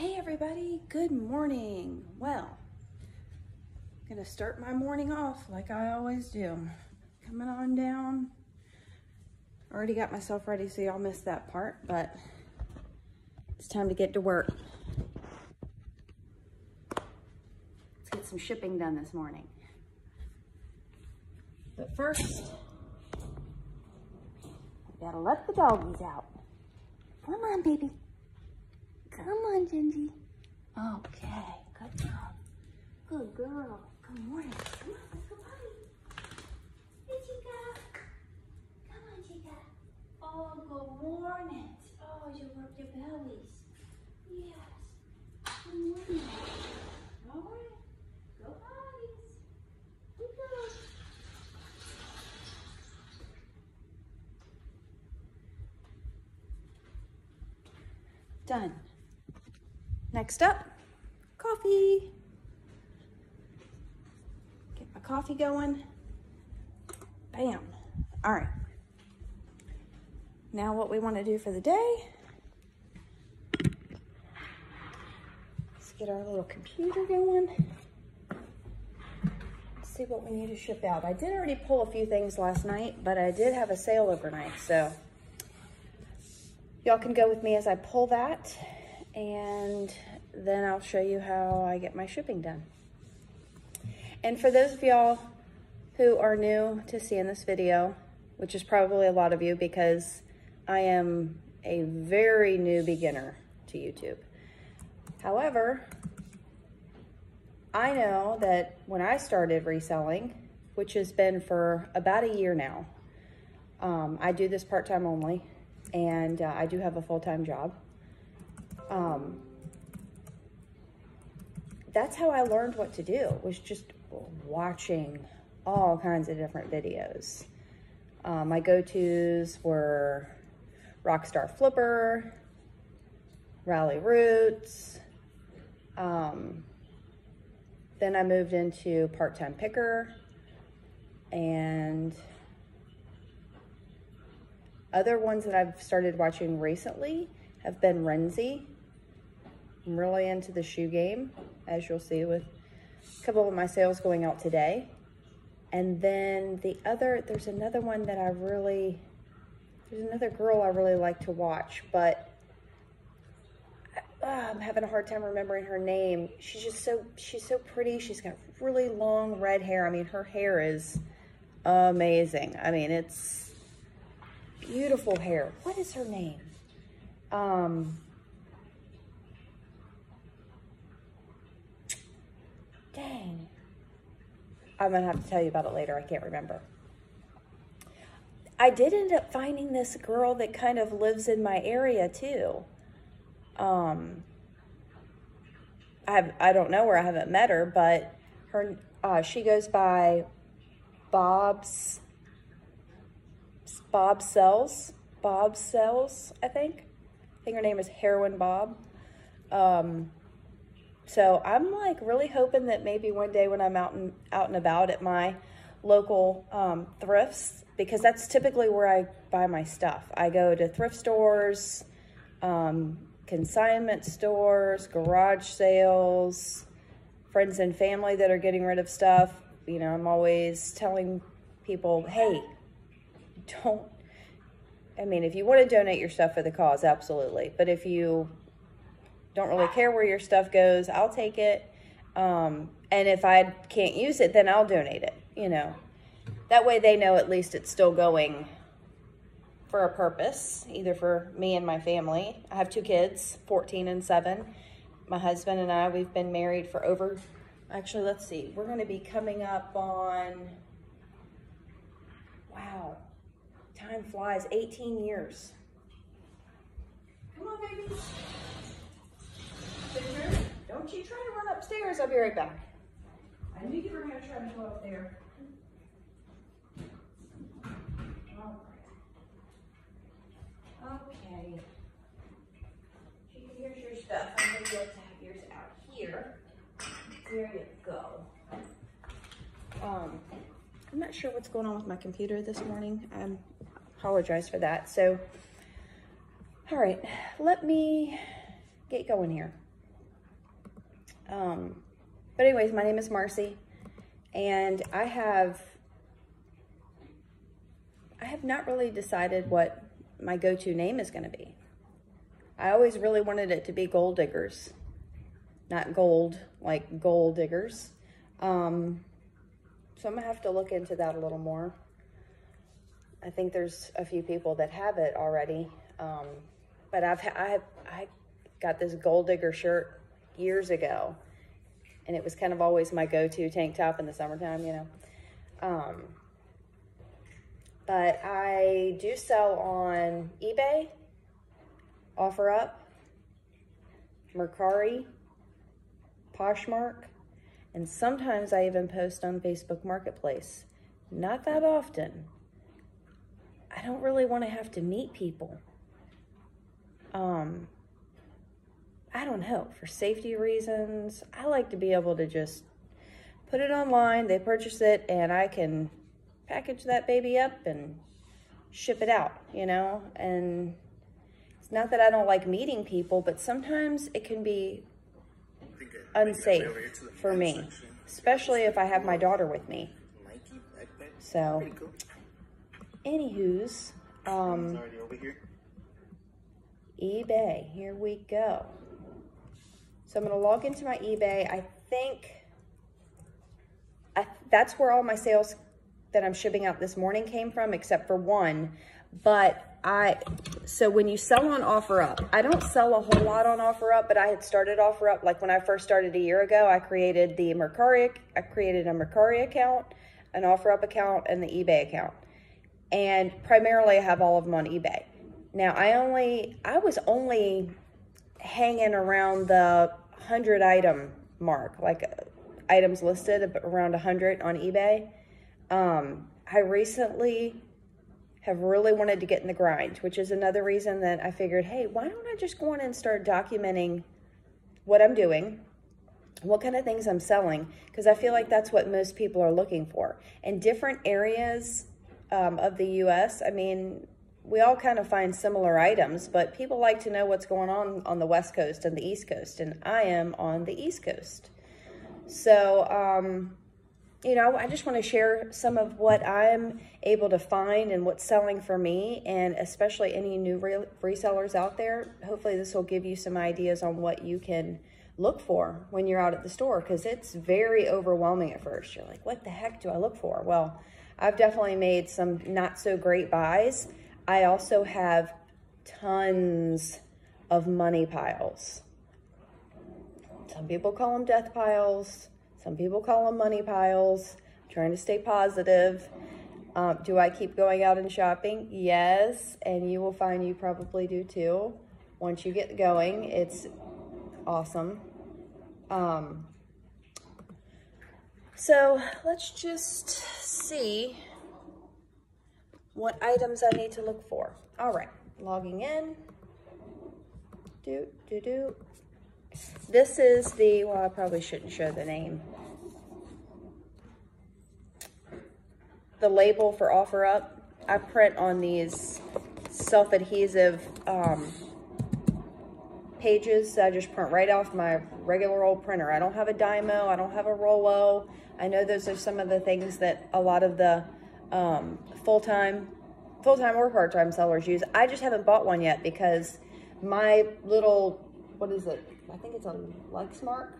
Hey everybody, good morning. Well, I'm gonna start my morning off like I always do. Coming on down. Already got myself ready so y'all missed that part, but it's time to get to work. Let's get some shipping done this morning. But first, we gotta let the doggies out. Come on, baby. Come on, Gingy. Okay, good job. Good girl. Good morning. Come on, let's go potty. Hey, Chica. Come on, Chica. Oh, good morning. Oh, you rubbed your bellies. Yes. Good morning. All right. Go potties. Good girl. Done. Next up, coffee. Get my coffee going. Bam. All right. Now what we want to do for the day, let's get our little computer going. See what we need to ship out. I did already pull a few things last night, but I did have a sale overnight, so y'all can go with me as I pull that and then I'll show you how I get my shipping done. And for those of y'all who are new to seeing this video, which is probably a lot of you because I am a very new beginner to YouTube. However, I know that when I started reselling, which has been for about a year now, um, I do this part-time only, and uh, I do have a full-time job. Um, that's how I learned what to do, was just watching all kinds of different videos. Uh, my go-tos were Rockstar Flipper, Rally Roots. Um, then I moved into Part-Time Picker and other ones that I've started watching recently have been Renzi. I'm really into the shoe game, as you'll see with a couple of my sales going out today. And then the other, there's another one that I really, there's another girl I really like to watch, but uh, I'm having a hard time remembering her name. She's just so, she's so pretty. She's got really long red hair. I mean, her hair is amazing. I mean, it's beautiful hair. What is her name? Um, dang. I'm going to have to tell you about it later. I can't remember. I did end up finding this girl that kind of lives in my area too. Um, I I don't know where I haven't met her, but her, uh, she goes by Bob's, Bob Sells, Bob Sells, I think. I think her name is Heroin Bob. Um, so I'm like really hoping that maybe one day when I'm out and out and about at my local um, thrifts, because that's typically where I buy my stuff. I go to thrift stores, um, consignment stores, garage sales, friends and family that are getting rid of stuff. You know, I'm always telling people, hey, don't, I mean, if you want to donate your stuff for the cause, absolutely. But if you don't really care where your stuff goes. I'll take it. Um, and if I can't use it, then I'll donate it, you know. That way they know at least it's still going for a purpose, either for me and my family. I have two kids, 14 and 7. My husband and I, we've been married for over, actually, let's see, we're going to be coming up on, wow, time flies, 18 years. Come on, baby. Don't you try to run upstairs. I'll be right back. I knew you were going to try to go up there. Okay. Here's your stuff. I'm going to get to have yours out here. There you go. Um, I'm not sure what's going on with my computer this morning. I apologize for that. So, all right, let me get going here. Um, but anyways, my name is Marcy, and I have I have not really decided what my go-to name is going to be. I always really wanted it to be Gold Diggers, not gold like gold diggers. Um, so I'm gonna have to look into that a little more. I think there's a few people that have it already, um, but I've I I got this gold digger shirt years ago, and it was kind of always my go-to tank top in the summertime, you know. Um, but I do sell on eBay, OfferUp, Mercari, Poshmark, and sometimes I even post on Facebook Marketplace. Not that often. I don't really want to have to meet people. Um, I don't know, for safety reasons, I like to be able to just put it online, they purchase it, and I can package that baby up and ship it out, you know? And it's not that I don't like meeting people, but sometimes it can be unsafe for me, especially if I have my daughter with me. So, anywho's, um, eBay, here we go. So I'm to log into my eBay. I think I, that's where all my sales that I'm shipping out this morning came from, except for one. But I, so when you sell on OfferUp, I don't sell a whole lot on OfferUp, but I had started OfferUp, like when I first started a year ago, I created the Mercari, I created a Mercari account, an OfferUp account, and the eBay account. And primarily I have all of them on eBay. Now I only, I was only hanging around the 100 item mark, like items listed around a 100 on eBay. Um, I recently have really wanted to get in the grind, which is another reason that I figured, hey, why don't I just go on and start documenting what I'm doing, what kind of things I'm selling, because I feel like that's what most people are looking for. In different areas um, of the U.S., I mean, we all kind of find similar items, but people like to know what's going on on the West Coast and the East Coast, and I am on the East Coast. So, um, you know, I just want to share some of what I'm able to find and what's selling for me, and especially any new re resellers out there. Hopefully, this will give you some ideas on what you can look for when you're out at the store because it's very overwhelming at first. You're like, what the heck do I look for? Well, I've definitely made some not so great buys. I also have tons of money piles. Some people call them death piles. Some people call them money piles. I'm trying to stay positive. Um, do I keep going out and shopping? Yes, and you will find you probably do too. Once you get going, it's awesome. Um, so let's just see what items I need to look for. All right, logging in. Do, do, do. This is the, well, I probably shouldn't show the name. The label for OfferUp. I print on these self-adhesive um, pages. I just print right off my regular old printer. I don't have a Dymo. I don't have a Rollo. I know those are some of the things that a lot of the um, full-time full-time or part-time sellers use. I just haven't bought one yet because my little, what is it? I think it's a Lexmark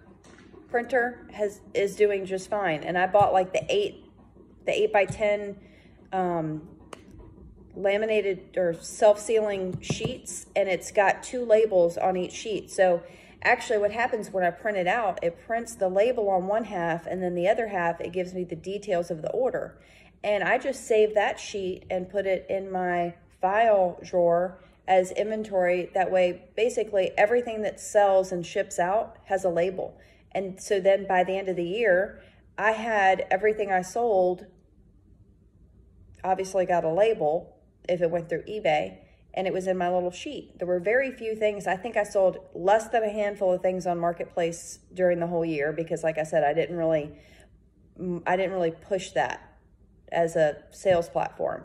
printer has is doing just fine. And I bought like the eight, the eight by 10 um, laminated or self-sealing sheets and it's got two labels on each sheet. So actually what happens when I print it out, it prints the label on one half and then the other half, it gives me the details of the order. And I just save that sheet and put it in my file drawer as inventory. That way, basically everything that sells and ships out has a label. And so then by the end of the year, I had everything I sold obviously got a label if it went through eBay and it was in my little sheet. There were very few things. I think I sold less than a handful of things on Marketplace during the whole year because like I said, I didn't really I didn't really push that as a sales platform.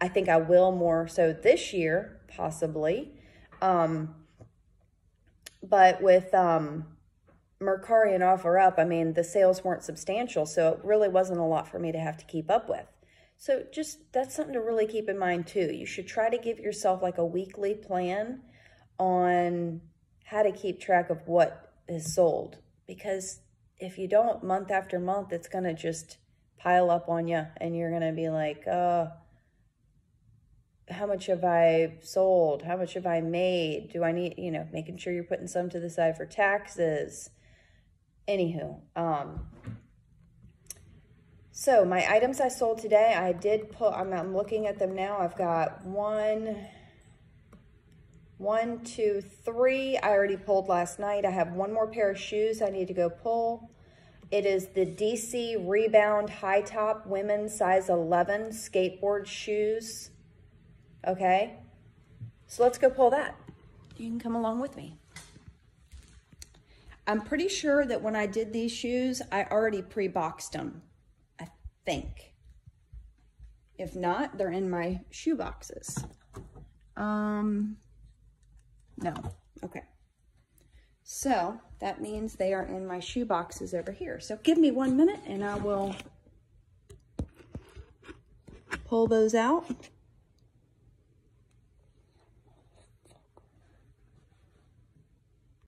I think I will more so this year, possibly. Um, but with um, Mercari and OfferUp, I mean, the sales weren't substantial, so it really wasn't a lot for me to have to keep up with. So just that's something to really keep in mind too. You should try to give yourself like a weekly plan on how to keep track of what is sold because if you don't month after month, it's going to just pile up on you and you're going to be like, uh, how much have I sold? How much have I made? Do I need, you know, making sure you're putting some to the side for taxes. Anywho, um, so my items I sold today, I did put, I'm, I'm looking at them now. I've got one, one, two, three. I already pulled last night. I have one more pair of shoes I need to go pull. It is the DC Rebound High Top Women's Size 11 Skateboard Shoes. Okay? So let's go pull that. You can come along with me. I'm pretty sure that when I did these shoes, I already pre-boxed them. Think. If not, they're in my shoe boxes. Um, no. Okay. So that means they are in my shoe boxes over here. So give me one minute and I will pull those out.